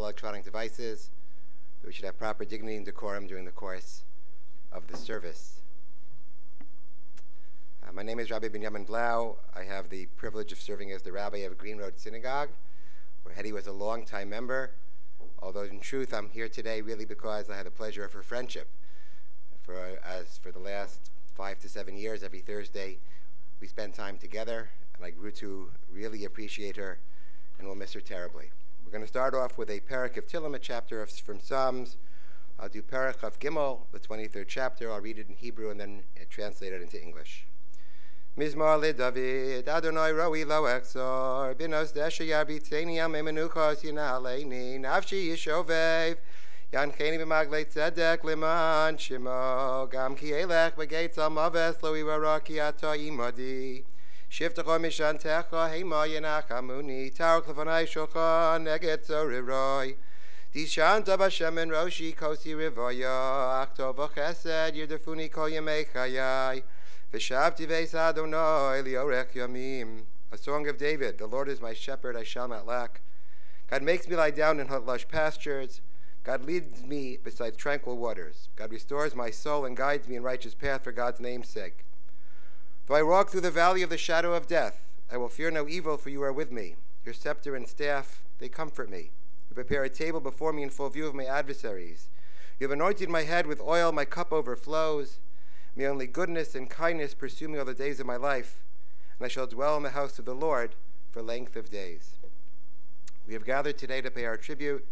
electronic devices, that we should have proper dignity and decorum during the course of the service. Uh, my name is Rabbi Benjamin Blau. I have the privilege of serving as the rabbi of Green Road Synagogue, where Heddy was a long-time member, although in truth I'm here today really because I had the pleasure of her friendship. For, uh, as for the last five to seven years, every Thursday, we spent time together, and I grew to really appreciate her and will miss her terribly. We're going to start off with a parak of Tillim, a chapter of, from Psalms. I'll do parak of Gimel, the 23rd chapter. I'll read it in Hebrew and then uh, translate it into English. Mizmor David, Adonai roi lo exor, binos desha yarbiteni am emenuchos yinaleini, nafshi yishovev, yancheni b'maglei tzedek liman shimo, gam ki elech b'geit al maves lo ivara ki ata Shiftecha mishantecha hema yenachamuni, tarok lefanai shocha neget zoriroi. Dishanta b'Hashem en roshi kosi rivoya, achto v'chesed yirdefuni kol yemei chayai. V'shabti veis Adonai liorech yamim. A song of David, the Lord is my shepherd, I shall not lack. God makes me lie down in lush pastures. God leads me beside tranquil waters. God restores my soul and guides me in righteous path for God's name's sake. Though I walk through the valley of the shadow of death, I will fear no evil, for you are with me. Your scepter and staff, they comfort me. You prepare a table before me in full view of my adversaries. You have anointed my head with oil, my cup overflows. May only goodness and kindness pursue me all the days of my life, and I shall dwell in the house of the Lord for length of days. We have gathered today to pay our tribute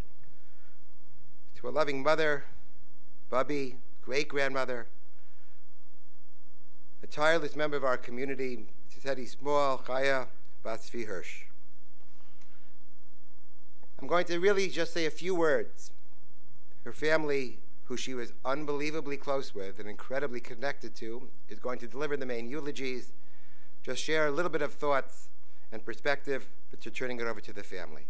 to a loving mother, Bubby, great grandmother, a tireless member of our community, Heddy Small, Chaya Batsvi Hirsch. I'm going to really just say a few words. Her family who she was unbelievably close with and incredibly connected to, is going to deliver the main eulogies, just share a little bit of thoughts and perspective, but to turning it over to the family.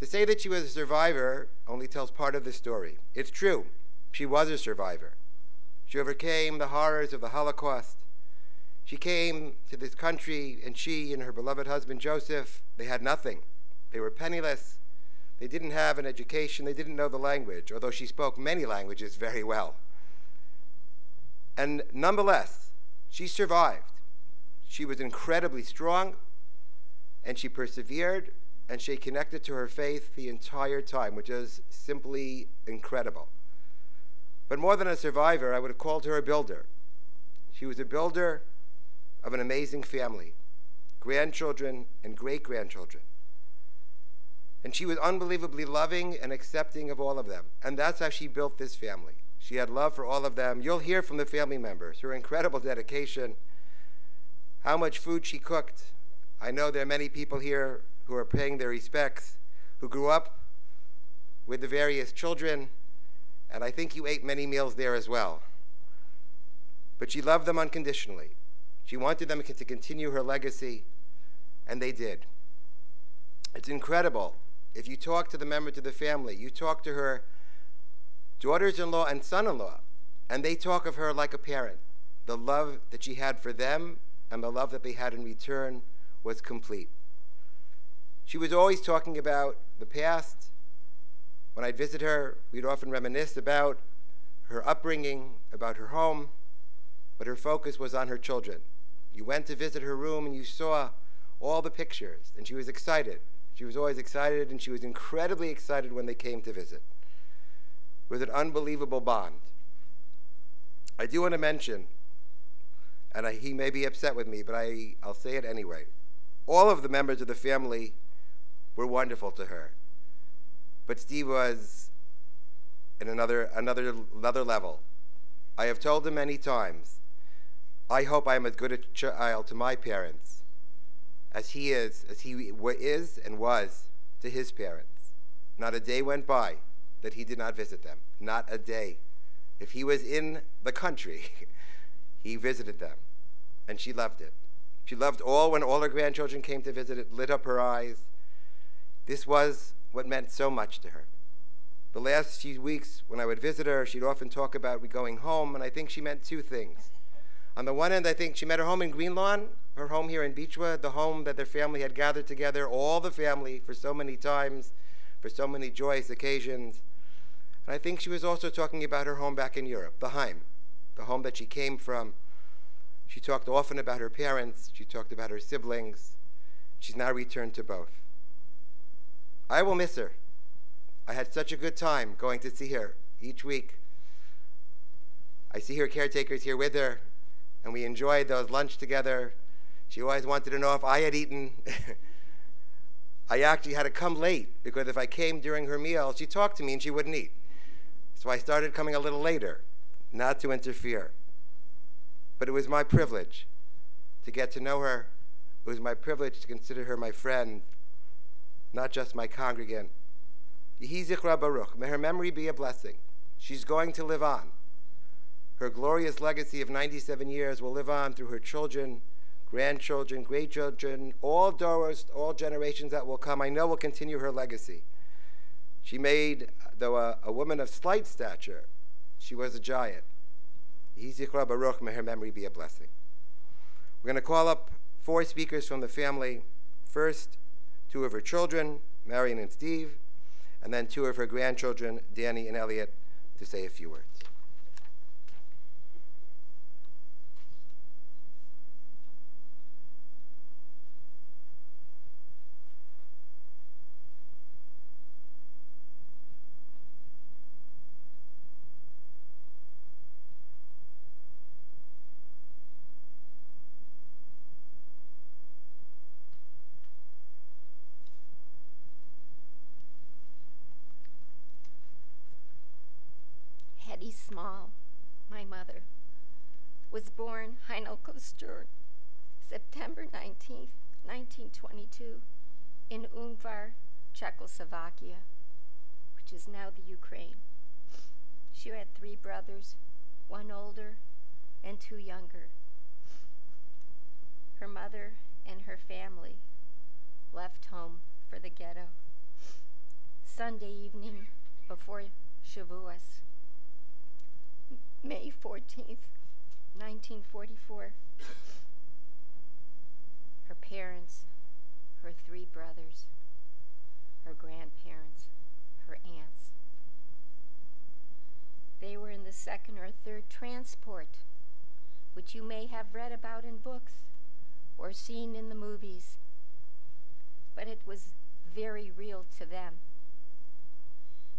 To say that she was a survivor only tells part of the story. It's true, she was a survivor. She overcame the horrors of the Holocaust. She came to this country, and she and her beloved husband Joseph, they had nothing. They were penniless. They didn't have an education, they didn't know the language, although she spoke many languages very well. And nonetheless, she survived. She was incredibly strong, and she persevered, and she connected to her faith the entire time, which is simply incredible. But more than a survivor, I would have called her a builder. She was a builder of an amazing family, grandchildren and great grandchildren. And she was unbelievably loving and accepting of all of them. And that's how she built this family. She had love for all of them. You'll hear from the family members her incredible dedication, how much food she cooked. I know there are many people here who are paying their respects, who grew up with the various children, and I think you ate many meals there as well. But she loved them unconditionally. She wanted them to continue her legacy, and they did. It's incredible if you talk to the members of the family, you talk to her daughters in law and son in law, and they talk of her like a parent. The love that she had for them and the love that they had in return was complete. She was always talking about the past. When I'd visit her, we'd often reminisce about her upbringing, about her home, but her focus was on her children. You went to visit her room and you saw all the pictures, and she was excited. She was always excited, and she was incredibly excited when they came to visit. It was an unbelievable bond. I do want to mention, and I, he may be upset with me, but I, I'll say it anyway. All of the members of the family were wonderful to her. But Steve was in another, another, another level. I have told him many times, I hope I am as good a child to my parents as he is, as he is and was to his parents. Not a day went by that he did not visit them. Not a day. If he was in the country, he visited them. And she loved it. She loved all when all her grandchildren came to visit it, lit up her eyes. This was what meant so much to her. The last few weeks, when I would visit her, she'd often talk about going home, and I think she meant two things. On the one end, I think she met her home in Green Lawn, her home here in Beechwood, the home that their family had gathered together, all the family for so many times for so many joyous occasions. And I think she was also talking about her home back in Europe, the Heim, the home that she came from. She talked often about her parents, she talked about her siblings. She's now returned to both. I will miss her. I had such a good time going to see her each week. I see her caretakers here with her, and we enjoyed those lunch together. She always wanted to know if I had eaten. I actually had to come late because if I came during her meal, she talked to me and she wouldn't eat. So I started coming a little later, not to interfere. But it was my privilege to get to know her. It was my privilege to consider her my friend, not just my congregant. Yehi Baruch. May her memory be a blessing. She's going to live on. Her glorious legacy of 97 years will live on through her children, grandchildren, great children, all doors, all generations that will come. I know will continue her legacy. She made, though a, a woman of slight stature, she was a giant. Yehi Baruch. May her memory be a blessing. We're going to call up four speakers from the family. First, two of her children, Marion and Steve, and then two of her grandchildren, Danny and Elliot, to say a few words. Heddy Small, my mother, was born Heinel Kostur, September 19, 1922, in Ungvar, Czechoslovakia, which is now the Ukraine. She had three brothers, one older and two younger. Her mother and her family left home for the ghetto. Sunday evening before Shavuos, May 14th, 1944. Her parents, her three brothers, her grandparents, her aunts. They were in the second or third transport, which you may have read about in books or seen in the movies, but it was very real to them.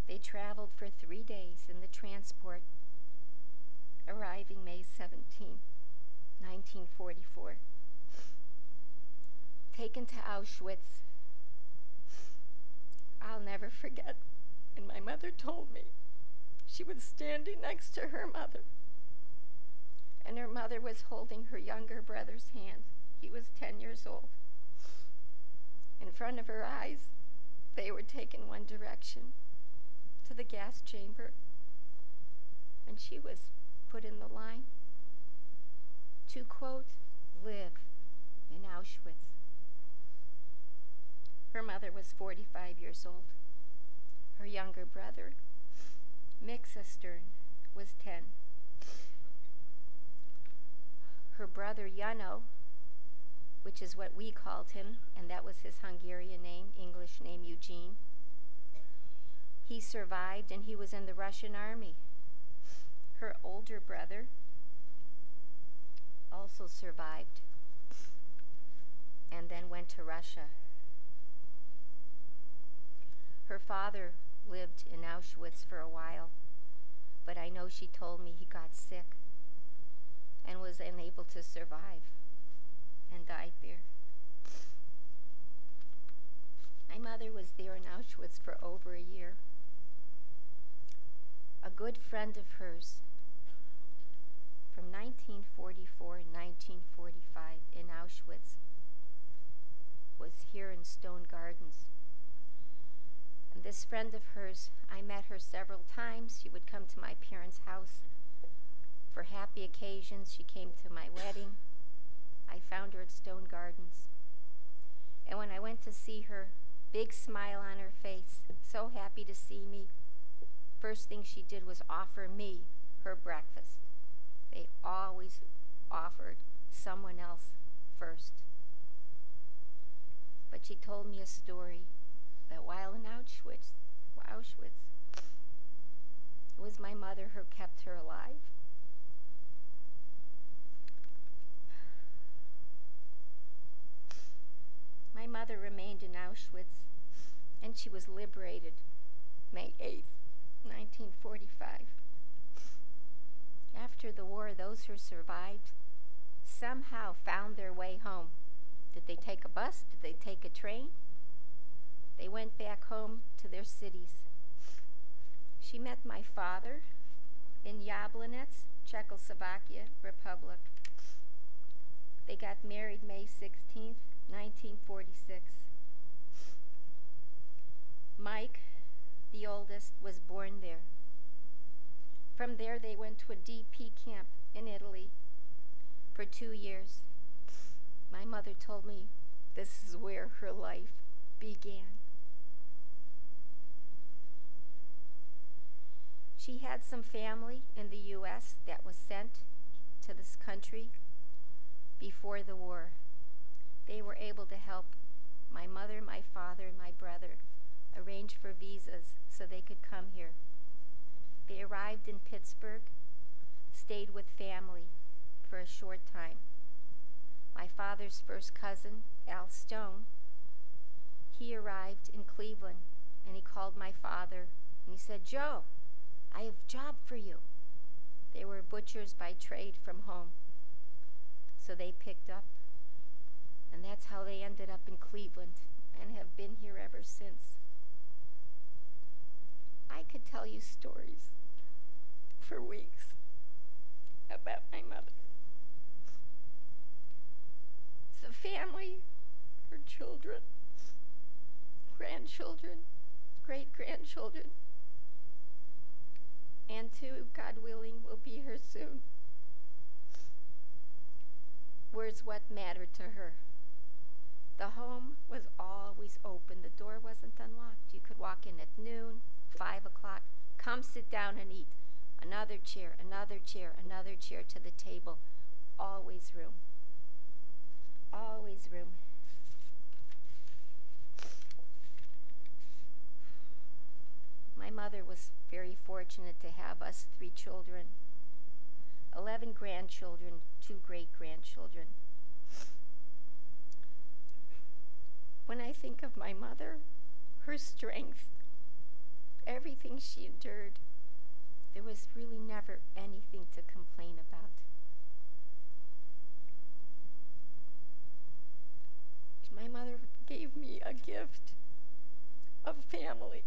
They traveled for three days in the transport arriving May 17, 1944. Taken to Auschwitz. I'll never forget. And my mother told me she was standing next to her mother. And her mother was holding her younger brother's hand. He was 10 years old. In front of her eyes, they were taken one direction to the gas chamber. And she was put in the line to quote, live in Auschwitz. Her mother was 45 years old. Her younger brother, Mixa Stern, was 10. Her brother Yano, which is what we called him, and that was his Hungarian name, English name Eugene, he survived and he was in the Russian army her older brother also survived and then went to Russia. Her father lived in Auschwitz for a while, but I know she told me he got sick and was unable to survive and died there. My mother was there in Auschwitz for over a year. A good friend of hers from 1944 and 1945 in Auschwitz was here in Stone Gardens. And this friend of hers, I met her several times. She would come to my parents' house for happy occasions. She came to my wedding. I found her at Stone Gardens. And when I went to see her, big smile on her face, so happy to see me. First thing she did was offer me her breakfast. They always offered someone else first. But she told me a story that while in Auschwitz, Auschwitz, it was my mother who kept her alive. My mother remained in Auschwitz and she was liberated May 8th, 1945. After the war, those who survived somehow found their way home. Did they take a bus? Did they take a train? They went back home to their cities. She met my father in Yablonec, Czechoslovakia Republic. They got married May 16th, 1946. Mike, the oldest, was born there. From there, they went to a DP camp in Italy for two years. My mother told me this is where her life began. She had some family in the U.S. that was sent to this country before the war. They were able to help my mother, my father, and my brother arrange for visas so they could come here. They arrived in Pittsburgh, stayed with family for a short time. My father's first cousin, Al Stone, he arrived in Cleveland and he called my father and he said, Joe, I have a job for you. They were butchers by trade from home. So they picked up. And that's how they ended up in Cleveland and have been here ever since. I could tell you stories for weeks about my mother. The family, her children, grandchildren, great grandchildren, and two, God willing, will be here soon. Words what mattered to her. The home was always open. The door wasn't unlocked. You could walk in at noon, five o'clock, come sit down and eat. Another chair, another chair, another chair to the table. Always room. Always room. My mother was very fortunate to have us three children 11 grandchildren, two great grandchildren. When I think of my mother, her strength, everything she endured, there was really never anything to complain about. My mother gave me a gift of family.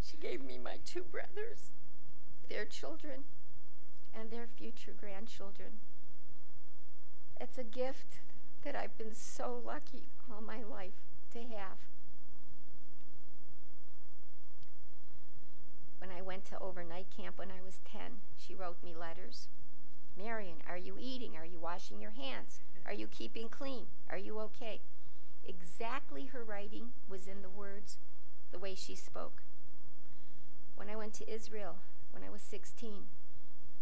She gave me my two brothers, their children, and their future grandchildren. It's a gift that I've been so lucky all my life to have. When I to overnight camp when I was 10, she wrote me letters. Marion, are you eating? Are you washing your hands? Are you keeping clean? Are you okay? Exactly her writing was in the words, the way she spoke. When I went to Israel when I was 16,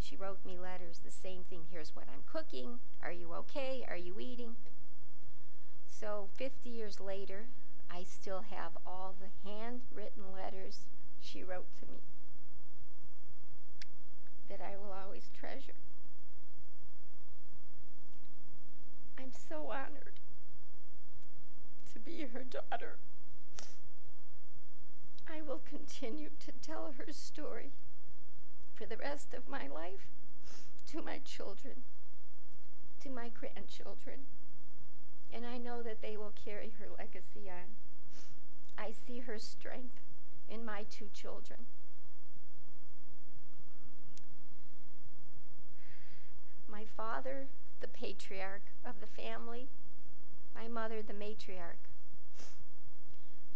she wrote me letters, the same thing. Here's what I'm cooking. Are you okay? Are you eating? So 50 years later, I still have all the handwritten letters she wrote to me that I will always treasure. I'm so honored to be her daughter. I will continue to tell her story for the rest of my life to my children, to my grandchildren, and I know that they will carry her legacy on. I see her strength in my two children. My father, the patriarch of the family, my mother, the matriarch.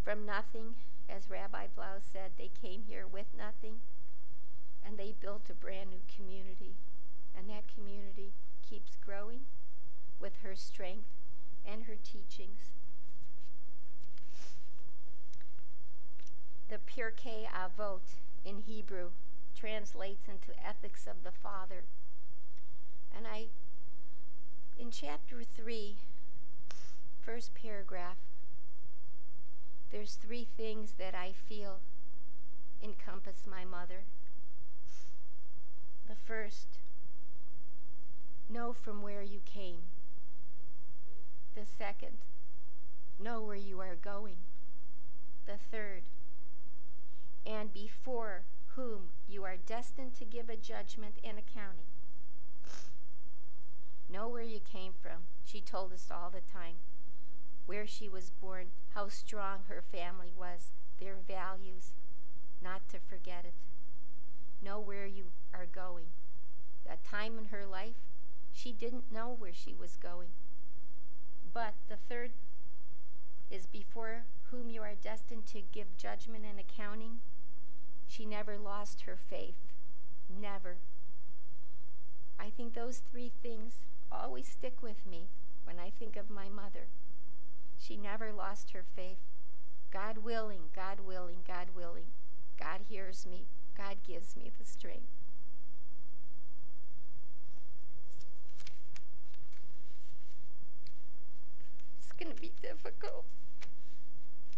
From nothing as Rabbi Blau said, they came here with nothing and they built a brand new community. And that community keeps growing with her strength and her teachings. The Pirkei Avot in Hebrew translates into ethics of the Father. And I, in chapter 3, first paragraph, There's three things that I feel encompass my mother. The first, know from where you came. The second, know where you are going. The third, and before whom you are destined to give a judgment and accounting. Know where you came from, she told us all the time. Where she was born, how strong her family was, their values, not to forget it. Know where you are going. That time in her life, she didn't know where she was going. But the third is before whom you are destined to give judgment and accounting. She never lost her faith. Never. I think those three things always stick with me when I think of my mother. She never lost her faith. God willing, God willing, God willing. God hears me. God gives me the strength. It's going to be difficult.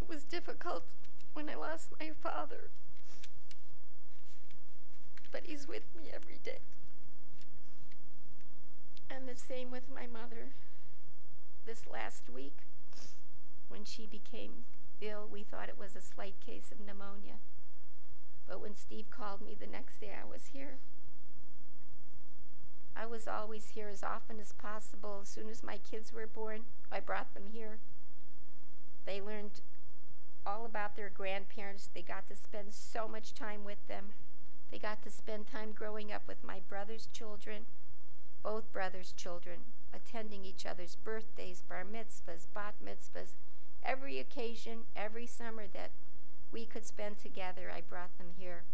It was difficult when I lost my father. But he's with me every day. And the same with my mother. This last week, when she became ill, we thought it was a slight case of pneumonia. But when Steve called me the next day, I was here. I was always here as often as possible. As soon as my kids were born, I brought them here. They learned all about their grandparents. They got to spend so much time with them. They got to spend time growing up with my brother's children, both brothers' children, attending each other's birthdays, bar mitzvahs, bat mitzvahs. Every occasion, every summer that we could spend together, I brought them here.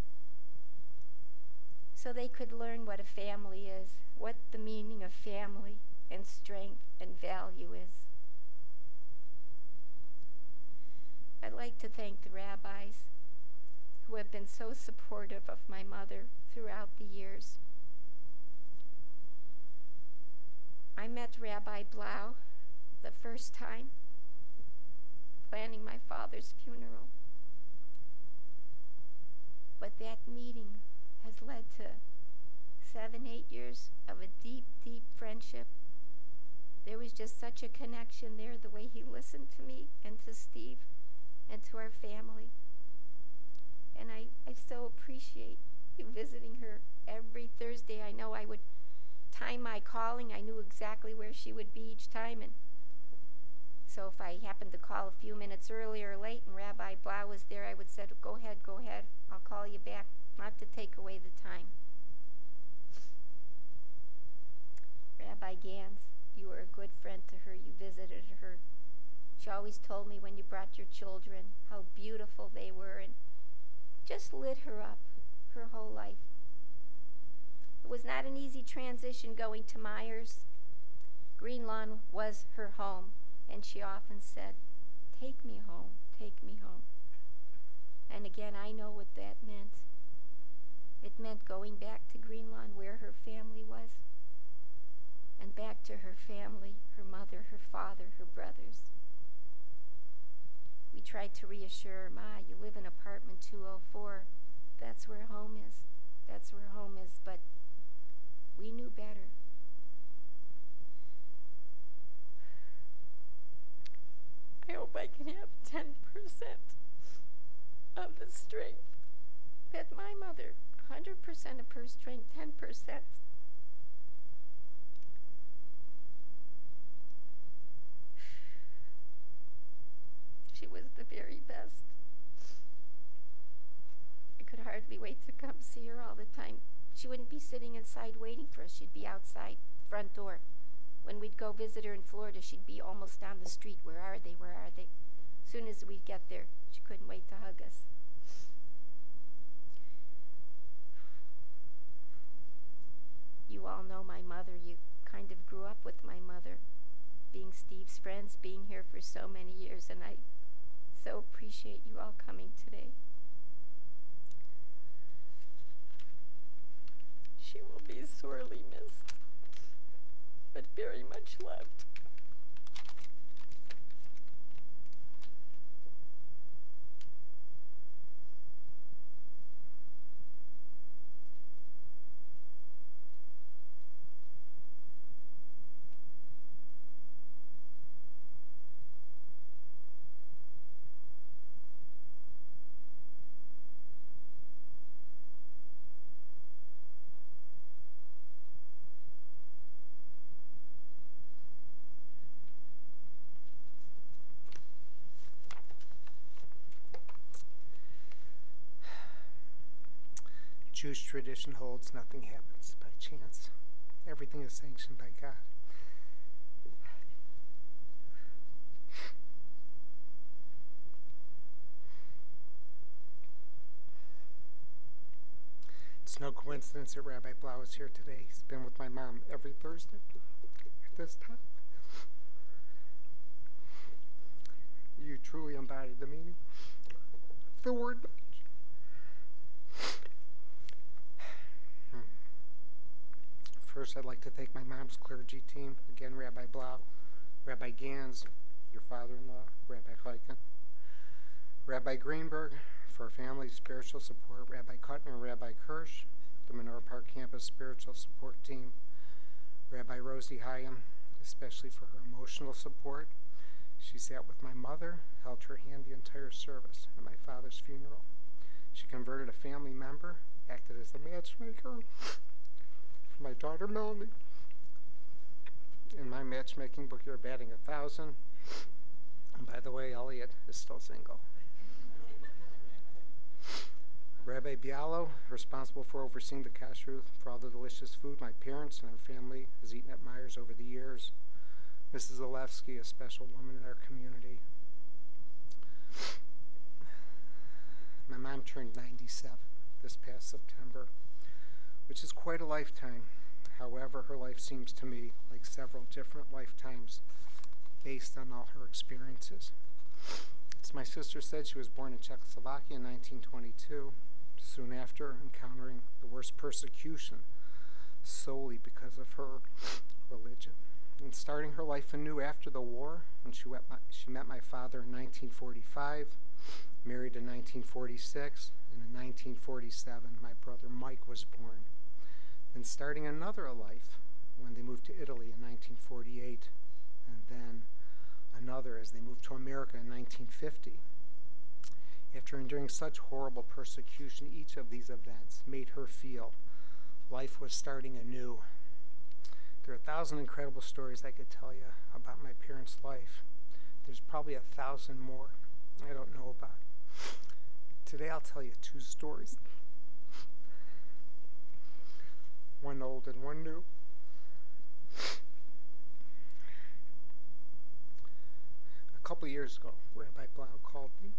So they could learn what a family is, what the meaning of family and strength and value is. I'd like to thank the rabbis who have been so supportive of my mother throughout the years. I met Rabbi Blau the first time planning my father's funeral. But that meeting has led to seven, eight years of a deep, deep friendship. There was just such a connection there, the way he listened to me and to Steve and to our family. And I, I so appreciate you visiting her every Thursday. I know I would time my calling. I knew exactly where she would be each time. And so if I happened to call a few minutes early or late and Rabbi Blau was there, I would say, go ahead, go ahead. I'll call you back, not to take away the time. Rabbi Gans, you were a good friend to her. You visited her. She always told me when you brought your children how beautiful they were and just lit her up her whole life. It was not an easy transition going to Myers. Green Lawn was her home, and she often said, Take me home, take me home. And again, I know what that meant. It meant going back to Green Lawn where her family was, and back to her family, her mother, her father, her brothers. We tried to reassure her, Ma, you live in apartment 204. That's where home is. That's where home is. But we knew better. I hope I can have 10% of the strength that my mother, 100% of her strength, 10%. She was the very best. I could hardly wait to come see her all the time. She wouldn't be sitting inside waiting for us. She'd be outside, front door. When we'd go visit her in Florida, she'd be almost down the street. Where are they? Where are they? As soon as we'd get there, she couldn't wait to hug us. You all know my mother. You kind of grew up with my mother, being Steve's friends, being here for so many years, and I so appreciate you all coming today. She will be sorely missed, but very much loved. Jewish tradition holds nothing happens by chance. Everything is sanctioned by God. It's no coincidence that Rabbi Blau is here today. He's been with my mom every Thursday at this time. You truly embody the meaning of the word. First, I'd like to thank my mom's clergy team. Again, Rabbi Blau, Rabbi Gans, your father-in-law, Rabbi Heiken, Rabbi Greenberg, for family spiritual support, Rabbi Kuttner Rabbi Kirsch, the Menorah Park Campus spiritual support team, Rabbi Rosie Hyam, especially for her emotional support. She sat with my mother, held her hand the entire service at my father's funeral. She converted a family member, acted as the matchmaker my daughter Melanie. In my matchmaking book, you're batting a thousand. And by the way, Elliot is still single. Rabbi Bialo, responsible for overseeing the kashrut for all the delicious food my parents and our family has eaten at Myers over the years. Mrs. Zalewski, a special woman in our community. My mom turned 97 this past September, which is quite a lifetime. However, her life seems to me like several different lifetimes based on all her experiences. As my sister said, she was born in Czechoslovakia in 1922 soon after encountering the worst persecution solely because of her religion. And starting her life anew after the war, when she, my, she met my father in 1945, married in 1946, and in 1947, my brother Mike was born. Then starting another life when they moved to Italy in 1948, and then another as they moved to America in 1950. After enduring such horrible persecution, each of these events made her feel life was starting anew. There are a thousand incredible stories I could tell you about my parents' life. There's probably a thousand more I don't know about. Today I'll tell you two stories one old and one new. A couple years ago, Rabbi Blau called me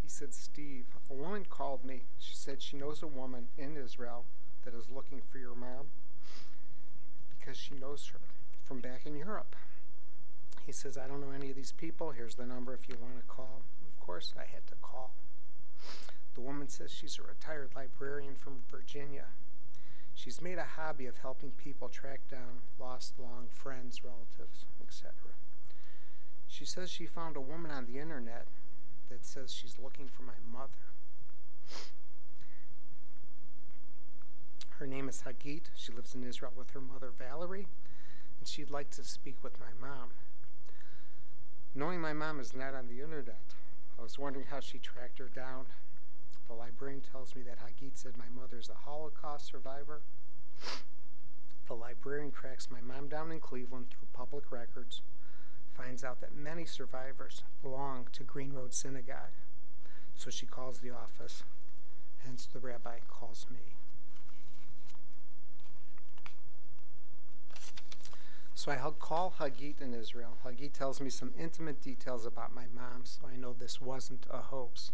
He said, Steve, a woman called me. She said she knows a woman in Israel that is looking for your mom because she knows her from back in Europe. He says, I don't know any of these people. Here's the number if you want to call. Of course, I had to call. The woman says she's a retired librarian from Virginia. She's made a hobby of helping people track down lost long friends, relatives, etc. She says she found a woman on the internet that says she's looking for my mother. Her name is Hagit. She lives in Israel with her mother, Valerie, and she'd like to speak with my mom. Knowing my mom is not on the internet, I was wondering how she tracked her down. The librarian tells me that Hagit said my mother is a Holocaust survivor. The librarian tracks my mom down in Cleveland through public records finds out that many survivors belong to Green Road Synagogue. So she calls the office, hence the rabbi calls me. So I call Hagit in Israel. Hagit tells me some intimate details about my mom, so I know this wasn't a hoax.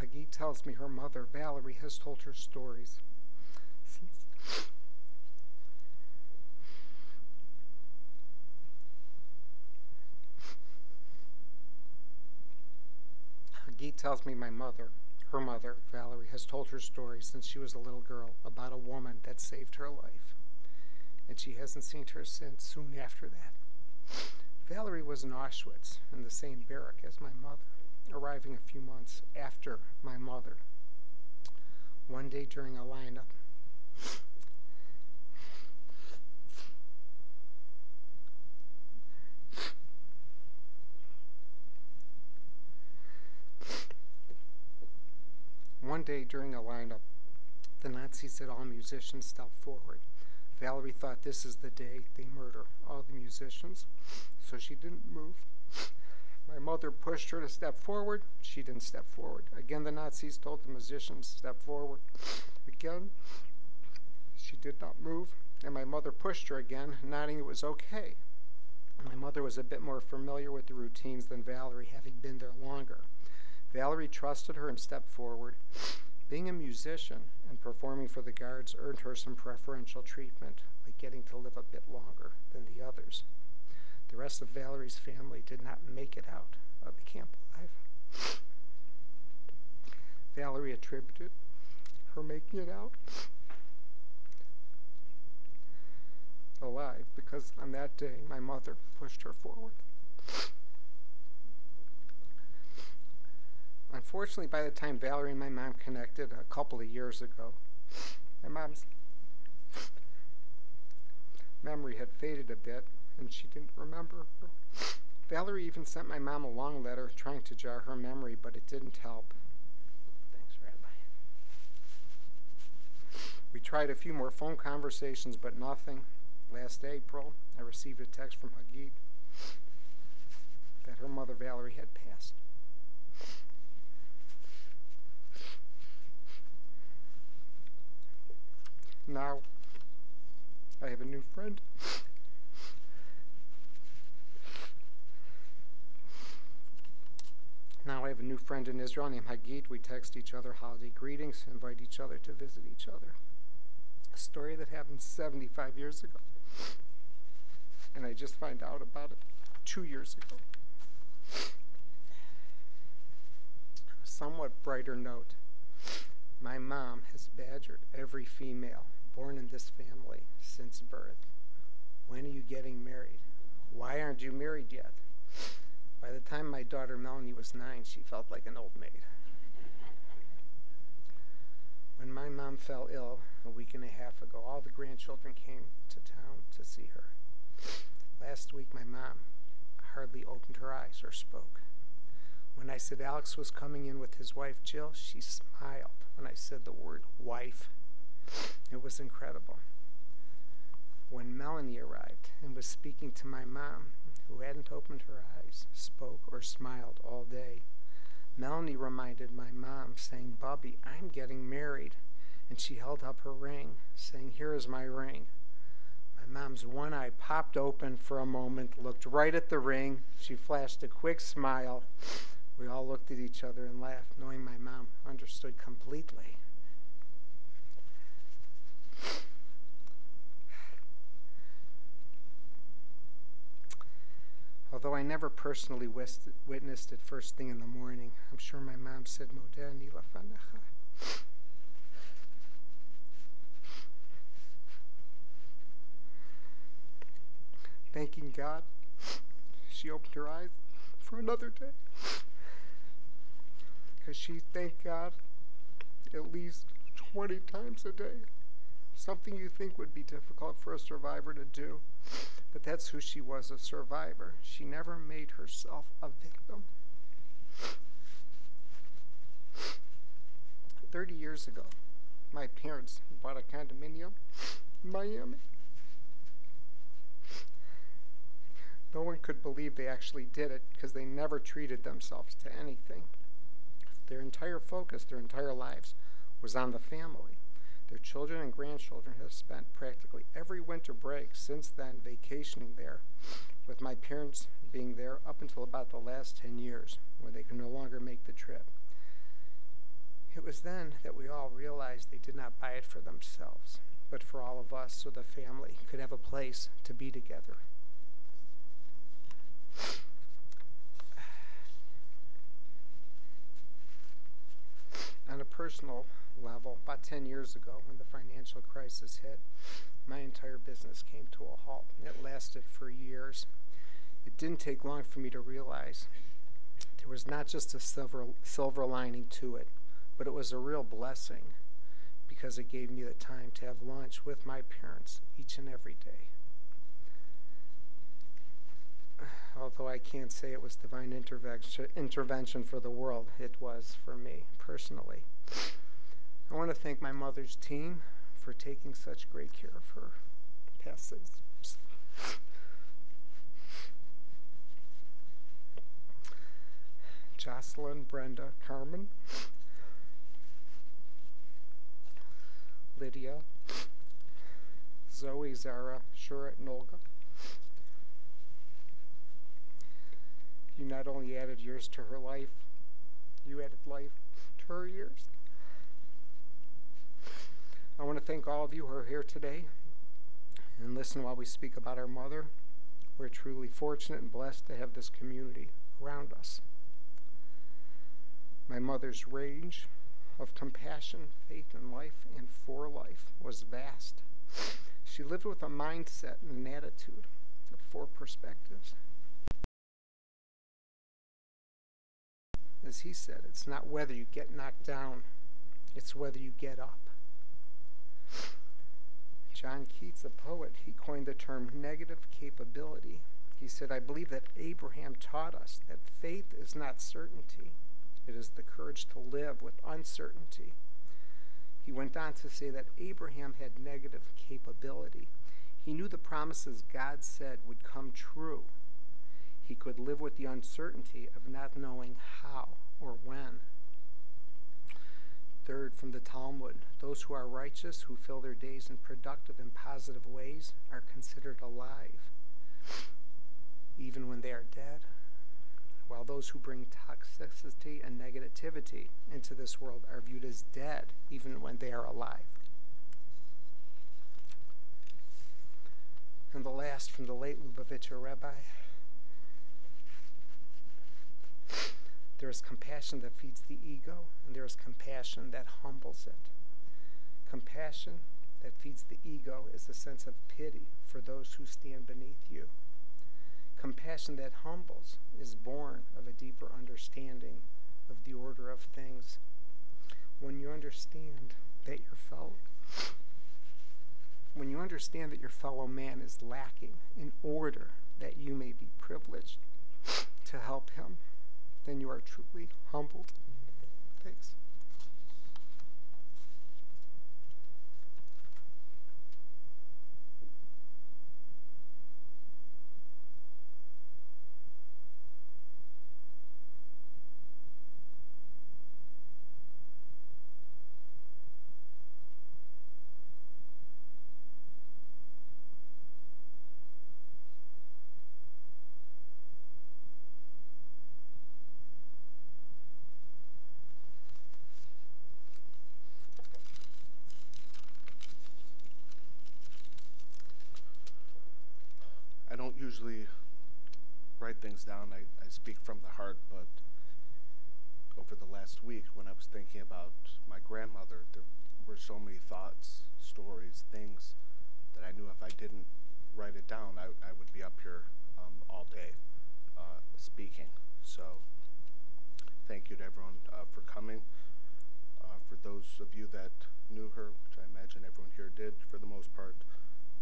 Hagit tells me her mother, Valerie, has told her stories. Geet tells me my mother, her mother, Valerie, has told her story since she was a little girl about a woman that saved her life. And she hasn't seen her since soon after that. Valerie was in Auschwitz in the same barrack as my mother, arriving a few months after my mother. One day during a lineup, One day during a lineup, the Nazis said all musicians step forward. Valerie thought this is the day they murder all the musicians, so she didn't move. My mother pushed her to step forward. She didn't step forward. Again, the Nazis told the musicians, step forward. Again, she did not move, and my mother pushed her again, nodding it was okay. My mother was a bit more familiar with the routines than Valerie, having been there longer. Valerie trusted her and stepped forward. Being a musician and performing for the guards earned her some preferential treatment, like getting to live a bit longer than the others. The rest of Valerie's family did not make it out of the camp alive. Valerie attributed her making it out alive because on that day my mother pushed her forward. Unfortunately, by the time Valerie and my mom connected a couple of years ago, my mom's memory had faded a bit and she didn't remember her. Valerie even sent my mom a long letter trying to jar her memory, but it didn't help. Thanks, Rabbi. We tried a few more phone conversations, but nothing. Last April, I received a text from Hagit that her mother Valerie had passed. Now, I have a new friend. Now I have a new friend in Israel named Hagit. We text each other holiday greetings, invite each other to visit each other. A story that happened 75 years ago. And I just find out about it two years ago. Somewhat brighter note. My mom has badgered every female born in this family since birth. When are you getting married? Why aren't you married yet? By the time my daughter Melanie was nine, she felt like an old maid. When my mom fell ill a week and a half ago, all the grandchildren came to town to see her. Last week, my mom hardly opened her eyes or spoke. When I said Alex was coming in with his wife Jill, she smiled when I said the word wife. It was incredible. When Melanie arrived and was speaking to my mom, who hadn't opened her eyes, spoke, or smiled all day, Melanie reminded my mom, saying, Bubby, I'm getting married. And she held up her ring, saying, Here is my ring. My mom's one eye popped open for a moment, looked right at the ring. She flashed a quick smile. We all looked at each other and laughed, knowing my mom understood completely. Although I never personally witnessed it first thing in the morning, I'm sure my mom said, Modeh ani lefanecha. Thanking God, she opened her eyes for another day. Because she thanked God at least 20 times a day. Something you think would be difficult for a survivor to do. But that's who she was a survivor. She never made herself a victim. 30 years ago, my parents bought a condominium in Miami. No one could believe they actually did it because they never treated themselves to anything. Their entire focus, their entire lives, was on the family. Their children and grandchildren have spent practically every winter break since then vacationing there, with my parents being there up until about the last 10 years when they could no longer make the trip. It was then that we all realized they did not buy it for themselves, but for all of us so the family could have a place to be together. On a personal level, about 10 years ago, when the financial crisis hit, my entire business came to a halt. It lasted for years. It didn't take long for me to realize there was not just a silver, silver lining to it, but it was a real blessing because it gave me the time to have lunch with my parents each and every day. Although I can't say it was divine intervention, intervention for the world, it was for me personally. I want to thank my mother's team for taking such great care of her past. Jocelyn, Brenda, Carmen, Lydia, Zoe, Zara, Shurat, and You not only added years to her life, you added life to her years. I want to thank all of you who are here today and listen while we speak about our mother. We're truly fortunate and blessed to have this community around us. My mother's range of compassion, faith in life, and for life was vast. She lived with a mindset and an attitude of four perspectives. As he said, it's not whether you get knocked down, it's whether you get up. John Keats, a poet, he coined the term negative capability. He said, I believe that Abraham taught us that faith is not certainty, it is the courage to live with uncertainty. He went on to say that Abraham had negative capability. He knew the promises God said would come true. He could live with the uncertainty of not knowing how or when. Third, from the Talmud, those who are righteous, who fill their days in productive and positive ways, are considered alive, even when they are dead. While those who bring toxicity and negativity into this world are viewed as dead, even when they are alive. And the last from the late Lubavitcher Rebbe. There is compassion that feeds the ego, and there is compassion that humbles it. Compassion that feeds the ego is a sense of pity for those who stand beneath you. Compassion that humbles is born of a deeper understanding of the order of things. When you understand that your fellow when you understand that your fellow man is lacking in order that you may be privileged to help him then you are truly humbled. Thanks. usually write things down. I, I speak from the heart, but over the last week, when I was thinking about my grandmother, there were so many thoughts, stories, things that I knew if I didn't write it down, I, I would be up here um, all day uh, speaking. So thank you to everyone uh, for coming. Uh, for those of you that knew her, which I imagine everyone here did for the most part,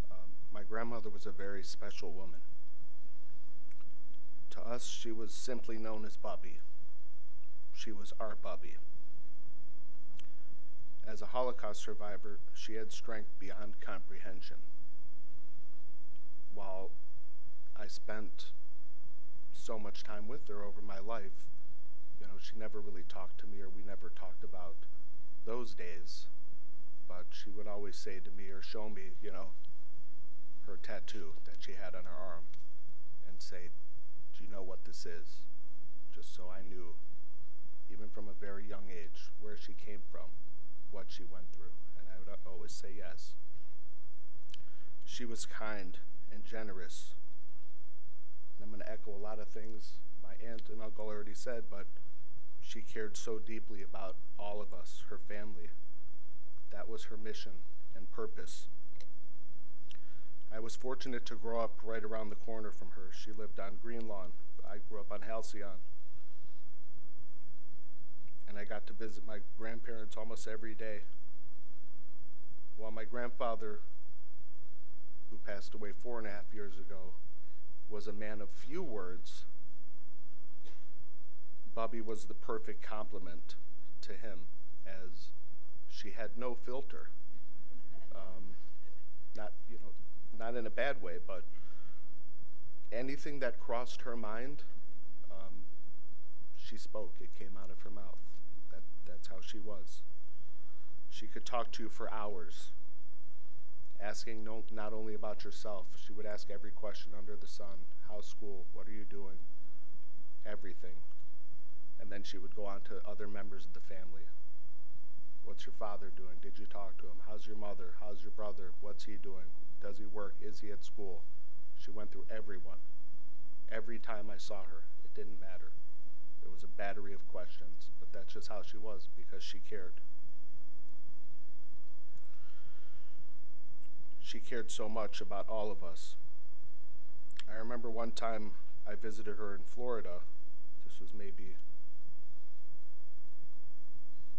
um, my grandmother was a very special woman. To us, she was simply known as Bubby. She was our Bubby. As a Holocaust survivor, she had strength beyond comprehension. While I spent so much time with her over my life, you know, she never really talked to me or we never talked about those days. But she would always say to me or show me, you know, her tattoo that she had on her arm and say, do you know what this is? Just so I knew, even from a very young age, where she came from, what she went through. And I would always say yes. She was kind and generous. And I'm going to echo a lot of things my aunt and uncle already said, but she cared so deeply about all of us, her family. That was her mission and purpose. I was fortunate to grow up right around the corner from her. She lived on Green Lawn. I grew up on Halcyon. And I got to visit my grandparents almost every day. While my grandfather, who passed away four and a half years ago, was a man of few words, Bubby was the perfect complement to him as she had no filter. Um, not, you know, not in a bad way, but anything that crossed her mind, um, she spoke, it came out of her mouth. That, that's how she was. She could talk to you for hours, asking no, not only about yourself, she would ask every question under the sun How's school? What are you doing? Everything. And then she would go on to other members of the family. What's your father doing? Did you talk to him? How's your mother? How's your brother? What's he doing? Does he work? Is he at school? She went through everyone. Every time I saw her, it didn't matter. There was a battery of questions, but that's just how she was because she cared. She cared so much about all of us. I remember one time I visited her in Florida. This was maybe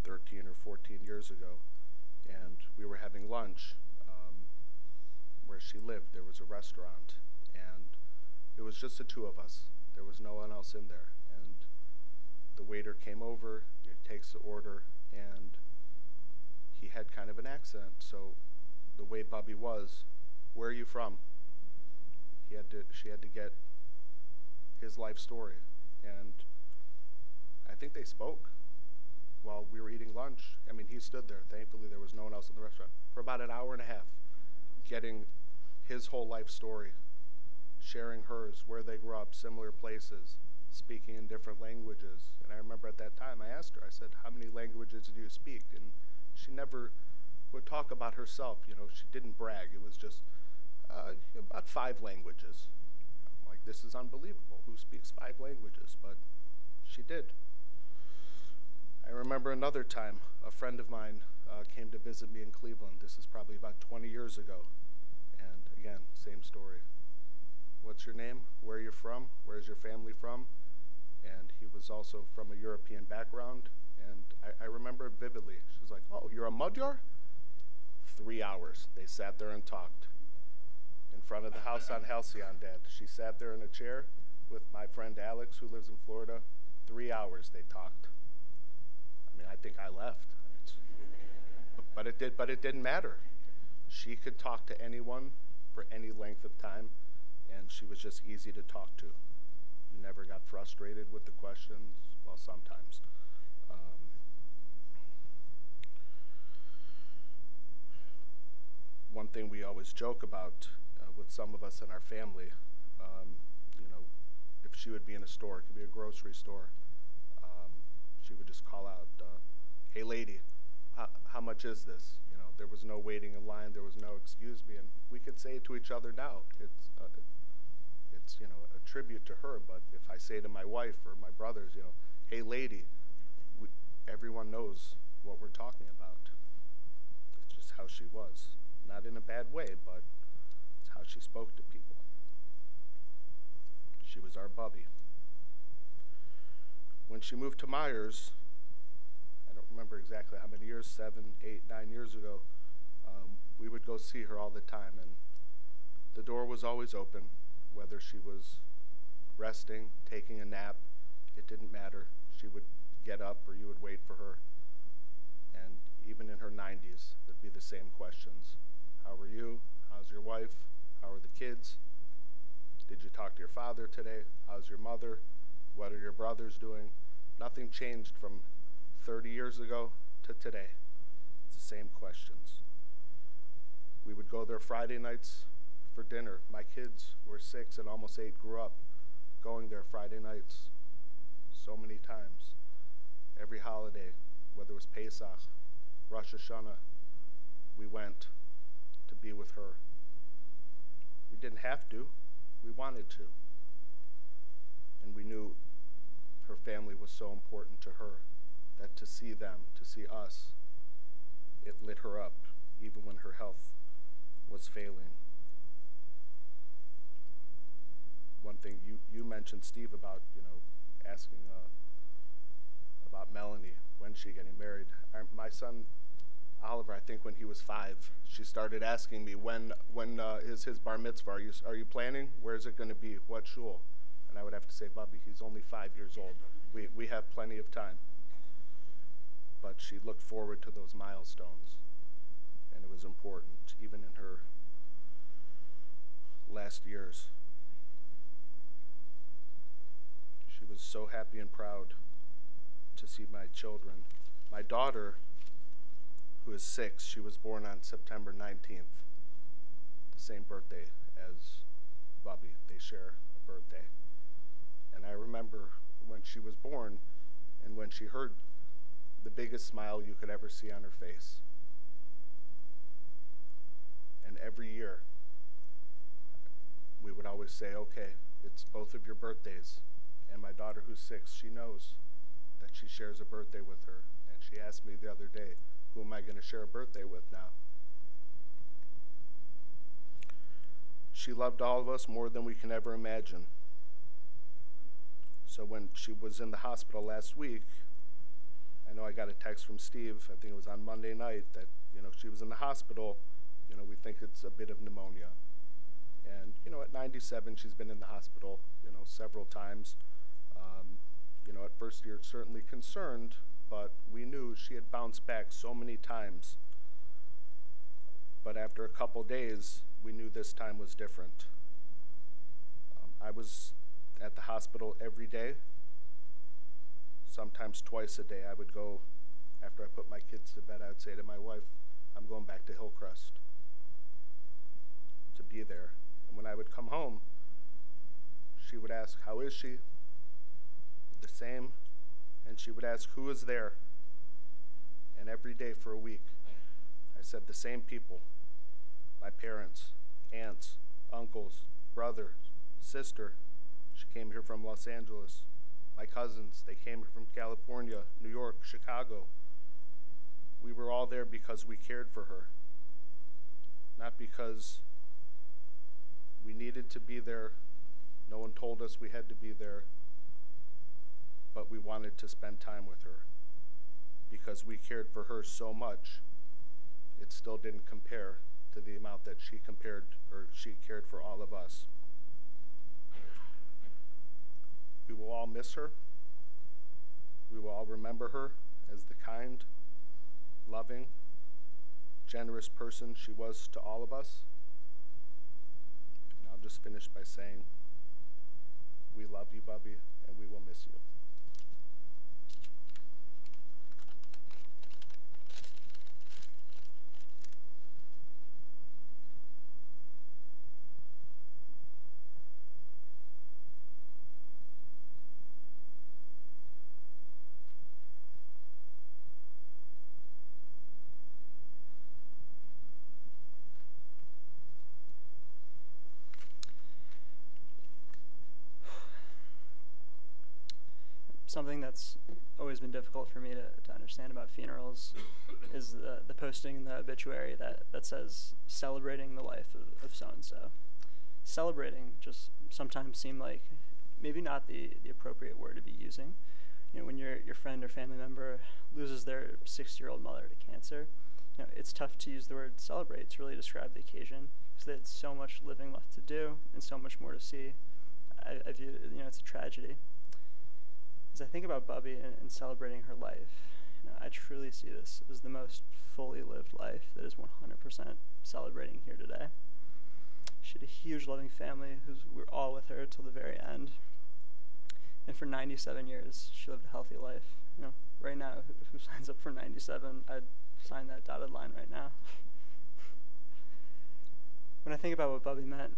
13 or 14 years ago, and we were having lunch where she lived. There was a restaurant, and it was just the two of us. There was no one else in there. And the waiter came over, he takes the order, and he had kind of an accent. So the way Bubby was, where are you from? He had to, she had to get his life story. And I think they spoke while we were eating lunch. I mean, he stood there. Thankfully, there was no one else in the restaurant for about an hour and a half, getting his whole life story, sharing hers, where they grew up, similar places, speaking in different languages. And I remember at that time, I asked her, I said, How many languages do you speak? And she never would talk about herself. You know, she didn't brag. It was just uh, about five languages. I'm like, this is unbelievable. Who speaks five languages? But she did. I remember another time a friend of mine uh, came to visit me in Cleveland. This is probably about 20 years ago. Again, same story. What's your name? Where are you from? Where's your family from? And he was also from a European background. And I, I remember vividly. She was like, Oh, you're a Magyar? Three hours. They sat there and talked in front of the house on Halcyon, Dad. She sat there in a chair with my friend Alex, who lives in Florida. Three hours they talked. I mean, I think I left. But it did. But it didn't matter. She could talk to anyone for any length of time, and she was just easy to talk to. You never got frustrated with the questions. Well, sometimes. Um, one thing we always joke about uh, with some of us in our family, um, you know, if she would be in a store, it could be a grocery store, um, she would just call out, uh, "Hey, lady, how, how much is this?" There was no waiting in line, there was no excuse me, and we could say it to each other now. It's uh, it's you know a tribute to her. But if I say to my wife or my brothers, you know, "Hey, lady," we, everyone knows what we're talking about. It's just how she was, not in a bad way, but it's how she spoke to people. She was our bubby. When she moved to Myers, remember exactly how many years, seven, eight, nine years ago, um, we would go see her all the time, and the door was always open, whether she was resting, taking a nap, it didn't matter. She would get up or you would wait for her. And even in her 90s, it'd be the same questions. How are you? How's your wife? How are the kids? Did you talk to your father today? How's your mother? What are your brothers doing? Nothing changed from 30 years ago to today. It's the same questions. We would go there Friday nights for dinner. My kids were six and almost eight, grew up going there Friday nights so many times. Every holiday, whether it was Pesach, Rosh Hashanah, we went to be with her. We didn't have to, we wanted to. And we knew her family was so important to her that to see them, to see us, it lit her up even when her health was failing. One thing you, you mentioned, Steve, about, you know, asking uh, about Melanie, when she getting married. My son, Oliver, I think when he was five, she started asking me, when, when uh, is his bar mitzvah? Are you, are you planning? Where is it going to be? What shul? And I would have to say, Bubby, he's only five years old. We, we have plenty of time. But she looked forward to those milestones, and it was important, even in her last years. She was so happy and proud to see my children. My daughter, who is six, she was born on September 19th, the same birthday as Bubby. They share a birthday. And I remember when she was born and when she heard the biggest smile you could ever see on her face. And every year, we would always say, okay, it's both of your birthdays. And my daughter, who's six, she knows that she shares a birthday with her. And she asked me the other day, who am I going to share a birthday with now? She loved all of us more than we can ever imagine. So when she was in the hospital last week, I know I got a text from Steve, I think it was on Monday night, that, you know, she was in the hospital. You know, we think it's a bit of pneumonia. And, you know, at 97, she's been in the hospital, you know, several times. Um, you know, at first you're certainly concerned, but we knew she had bounced back so many times. But after a couple days, we knew this time was different. Um, I was at the hospital every day, sometimes twice a day. I would go, after I put my kids to bed, I would say to my wife, I'm going back to Hillcrest to be there. And when I would come home, she would ask, How is she? The same. And she would ask, Who is there? And every day for a week, I said, The same people my parents, aunts, uncles, brother, sister. She came here from Los Angeles. My cousins, they came from California, New York, Chicago. We were all there because we cared for her, not because we needed to be there. No one told us we had to be there, but we wanted to spend time with her because we cared for her so much. It still didn't compare to the amount that she compared or she cared for all of us. We will all miss her. We will all remember her as the kind, loving, generous person she was to all of us. And I'll just finish by saying, we love you, Bubby, and we will miss you. Something that's always been difficult for me to, to understand about funerals is the, the posting in the obituary that, that says celebrating the life of, of so-and-so. Celebrating just sometimes seem like maybe not the, the appropriate word to be using. You know, when your, your friend or family member loses their 60-year-old mother to cancer, you know, it's tough to use the word celebrate to really describe the occasion because they had so much living left to do and so much more to see. I, I view, you know, it's a tragedy as I think about Bubby and, and celebrating her life, you know, I truly see this as the most fully lived life that is 100% celebrating here today. She had a huge loving family who were all with her till the very end. And for 97 years, she lived a healthy life. You know, right now, who, who signs up for 97? I'd sign that dotted line right now. when I think about what Bubby meant,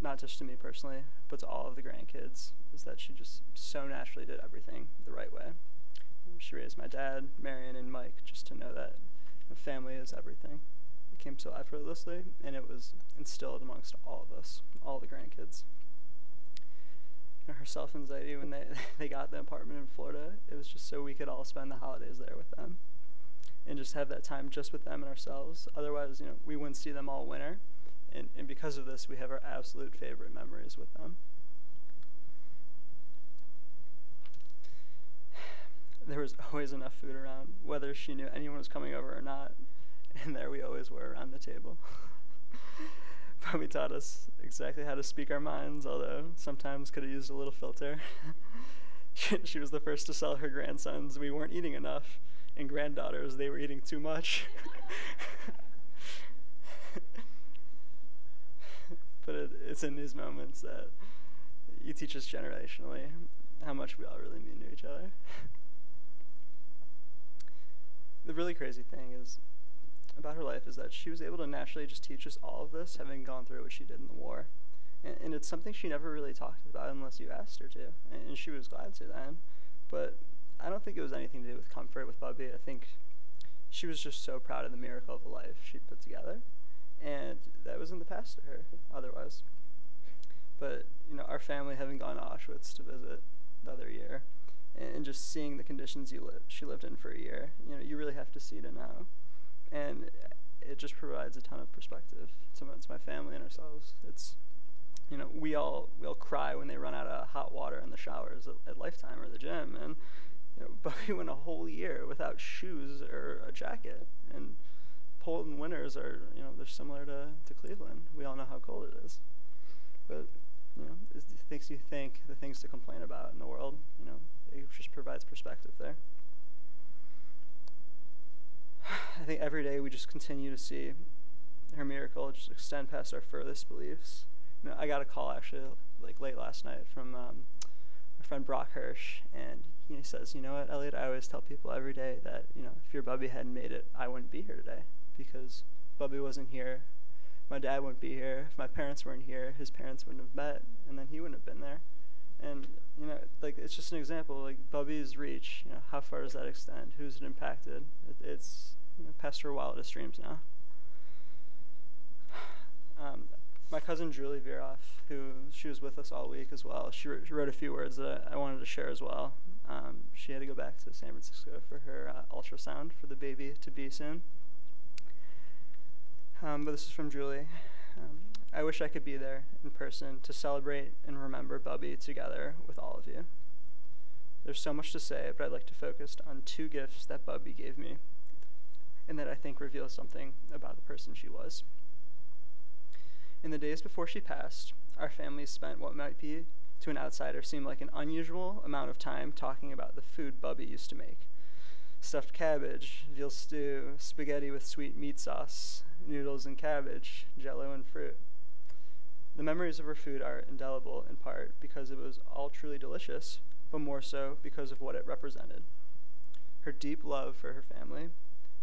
not just to me personally, but to all of the grandkids, is that she just so naturally did everything the right way. She raised my dad, Marion, and Mike just to know that family is everything. It came so effortlessly, and it was instilled amongst all of us, all the grandkids. You her self anxiety when they, they got the apartment in Florida, it was just so we could all spend the holidays there with them and just have that time just with them and ourselves. Otherwise, you know, we wouldn't see them all winter. And, and because of this, we have our absolute favorite memories with them. there was always enough food around, whether she knew anyone was coming over or not. And there we always were around the table. Probably taught us exactly how to speak our minds, although sometimes could have used a little filter. she, she was the first to sell her grandsons we weren't eating enough, and granddaughters they were eating too much. but it, it's in these moments that you teach us generationally how much we all really mean to each other. the really crazy thing is about her life is that she was able to naturally just teach us all of this, having gone through what she did in the war. And, and it's something she never really talked about unless you asked her to, and, and she was glad to then. But I don't think it was anything to do with comfort with Bubby. I think she was just so proud of the miracle of a life she'd put together, and that was in the past to her. Otherwise, but you know, our family having gone to Auschwitz to visit the other year, and, and just seeing the conditions you li- she lived in for a year, you know, you really have to see to know, and it just provides a ton of perspective to my, to my family and ourselves. It's you know, we all we all cry when they run out of hot water in the showers at, at Lifetime or the gym, and you know, Bubby went a whole year without shoes or a jacket. And Poland winters are, you know, they're similar to, to Cleveland. We all know how cold it is. But, you know, it makes you think the things to complain about in the world, you know, it just provides perspective there. I think every day we just continue to see her miracle just extend past our furthest beliefs. You know, I got a call actually like late last night from um, my friend Brock Hirsch, and he says, you know what, Elliot, I always tell people every day that, you know, if your Bubby hadn't made it, I wouldn't be here today because Bubby wasn't here. My dad wouldn't be here. If my parents weren't here, his parents wouldn't have met, and then he wouldn't have been there. And, you know, like, it's just an example. Like, Bubby's reach, you know, how far does that extend? Who's it impacted? It, it's, you know, past her wildest dreams now. Um, my cousin Julie Viroff, who she was with us all week as well, she, she wrote a few words that I wanted to share as well. Um, she had to go back to San Francisco for her uh, ultrasound for the baby to be soon. Um, but this is from Julie. Um, I wish I could be there in person to celebrate and remember Bubby together with all of you. There's so much to say, but I'd like to focus on two gifts that Bubby gave me and that I think reveal something about the person she was. In the days before she passed, our family spent what might be to an outsider seem like an unusual amount of time talking about the food Bubby used to make. Stuffed cabbage, veal stew, spaghetti with sweet meat sauce, noodles and cabbage, jello and fruit. The memories of her food are indelible in part because it was all truly delicious, but more so because of what it represented. Her deep love for her family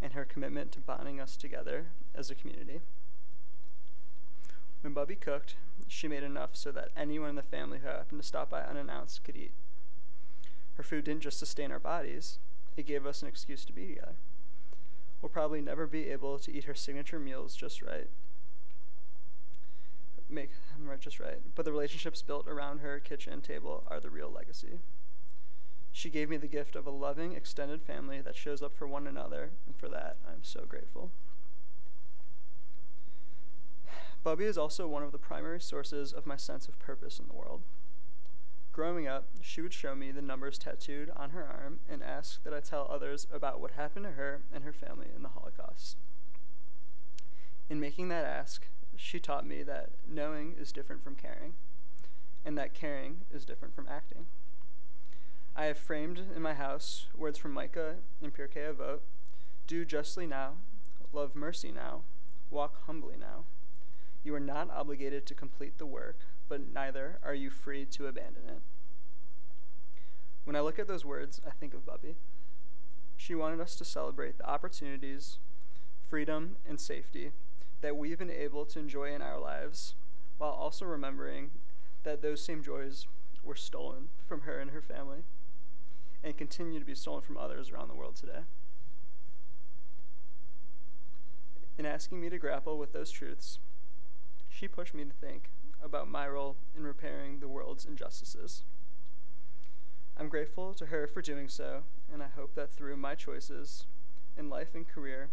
and her commitment to bonding us together as a community. When Bubby cooked, she made enough so that anyone in the family who happened to stop by unannounced could eat. Her food didn't just sustain our bodies, it gave us an excuse to be together. We'll probably never be able to eat her signature meals just right. Make them right just right. But the relationships built around her kitchen table are the real legacy. She gave me the gift of a loving, extended family that shows up for one another, and for that, I'm so grateful. Bubby is also one of the primary sources of my sense of purpose in the world. Growing up, she would show me the numbers tattooed on her arm and ask that I tell others about what happened to her and her family in the Holocaust. In making that ask, she taught me that knowing is different from caring, and that caring is different from acting. I have framed in my house words from Micah in Pirkei Avot, do justly now, love mercy now, walk humbly now. You are not obligated to complete the work, but neither are you free to abandon it. When I look at those words, I think of Bubby. She wanted us to celebrate the opportunities, freedom, and safety that we've been able to enjoy in our lives, while also remembering that those same joys were stolen from her and her family and continue to be stolen from others around the world today. In asking me to grapple with those truths, she pushed me to think about my role in repairing the world's injustices. I'm grateful to her for doing so, and I hope that through my choices in life and career,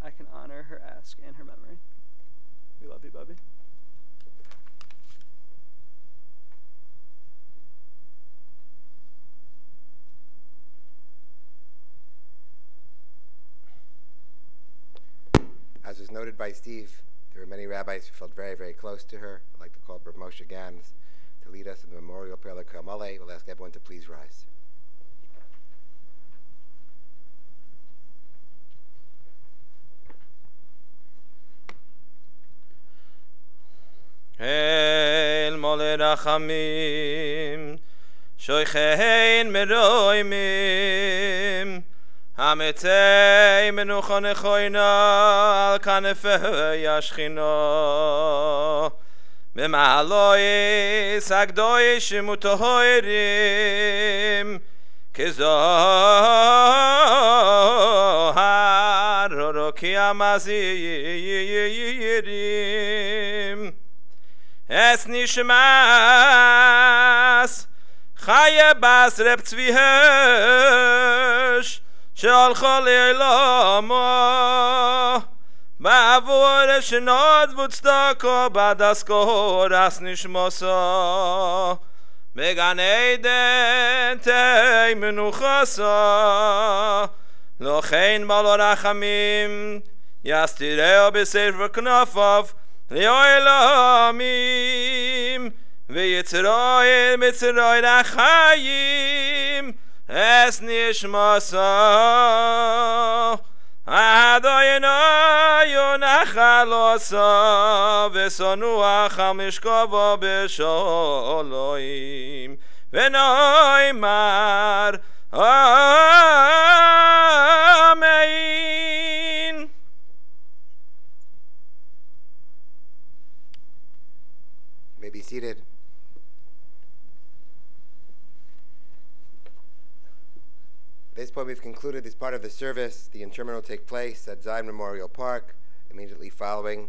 I can honor her ask and her memory. We love you, Bubby. As was noted by Steve, there are many rabbis who felt very, very close to her. I'd like to call Rav Moshe Gans to lead us in the memorial prayer like Male. We'll ask everyone to please rise. אל מולי רחמים, שויכן מרוימים, אמצי מנוחו נכוינו על כנפה ישכינו במעלו יס הגדוי שמותו הרים כזוהר רוקי המזירים אס נשמאס חיה בסרב צבי הש שהלכה לעולמו בעבור שנות וצדקו בדסקו רס נשמוסו בגן עדן תהי מנוחסו לא כן בלו רחמים יסתירהו בספר כנפיו לעולמים ויצרוי מצרוי לחיים es nishmasa Adayna yonachalosa vesonuach hamishkova b'sholim v'noimar Amen. You may be seated. Point, we've concluded this part of the service. The interment will take place at Zion Memorial Park immediately following.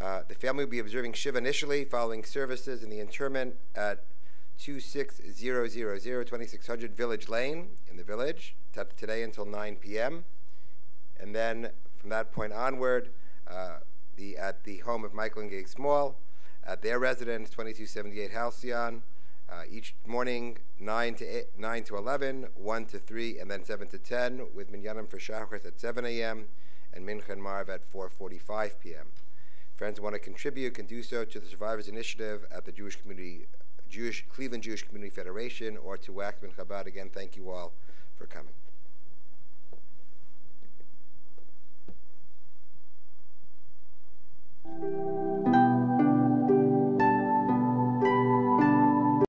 Uh, the family will be observing Shiva initially, following services in the interment at 26000 2600 Village Lane in the village, today until 9 p.m. And then from that point onward, uh, the, at the home of Michael and Gay Small, at their residence, 2278 Halcyon, uh, each morning 9 to 8, 9 to 11, 1 to 3, and then 7 to 10, with Minyanim for Shachris at 7 a.m. and Mincha and Maariv at 4:45 p.m. Friends who want to contribute can do so to the Survivors Initiative at the Jewish Community, Jewish Cleveland Jewish Community Federation, or to Waxman Chabad. Again, thank you all for coming. Thank